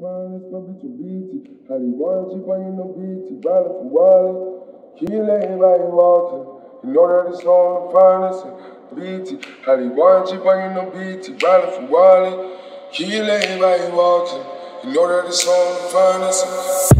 finest, my bitch a BT. How for Wally. Kill everybody walking. You know that it's on the finest. BT. How they want you, for Wally. Everybody. You know that.